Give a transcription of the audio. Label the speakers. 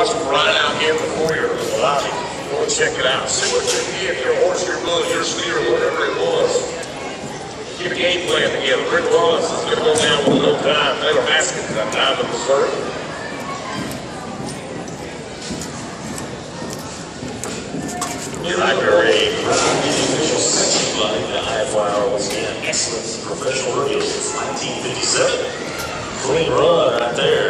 Speaker 1: watch them right out here before you in the. Go check it out. See what your kid, your horse, your bull, your steer, whatever it was. Get a game plan together. Rick Ross is going to go down with a little time. Taylor Haskins got time in the third. Library.
Speaker 2: Like the IFYR was in excellence in professional radio since 1957. Clean run right there.